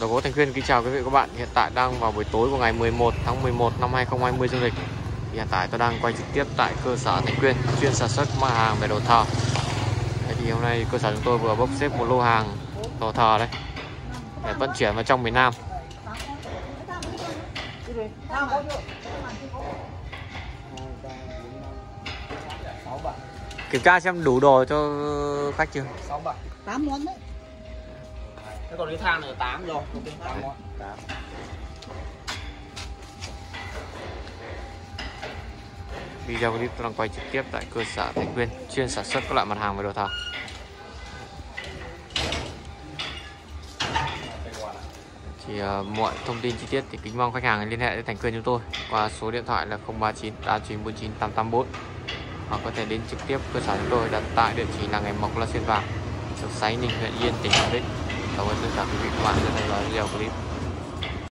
Đầu gỗ Thành Khuyên, kính chào quý vị và các bạn. Hiện tại đang vào buổi tối của ngày 11 tháng 11 năm 2020 dương lịch. Hiện tại tôi đang quay trực tiếp tại cơ sở Thành Khuyên, chuyên sản xuất mặt hàng về đồ thờ. Thế thì hôm nay cơ sở chúng tôi vừa bốc xếp một lô hàng đồ thờ đấy để vận chuyển vào trong miền Nam. Kiểm tra xem đủ đồ cho khách chưa? sáu bảy tám món đấy thế còn cái thang này là tám rồi một cái tám món tám Video clip tôi đang quay trực tiếp tại cơ sở Thành Quyên chuyên sản xuất các loại mặt hàng về đồ thờ. Thì uh, mọi thông tin chi tiết thì kính mong khách hàng liên hệ với Thành Quyên chúng tôi qua số điện thoại là 039 3949 884 hoặc có thể đến trực tiếp cơ sở chúng tôi đặt tại địa chỉ là ngày Mộc La Xuyên Vàng, xã Sái Ninh, huyện Yên, tỉnh Quảng Ninh. Cảm ơn tất cả quý vị và các bạn đã theo dõi video clip.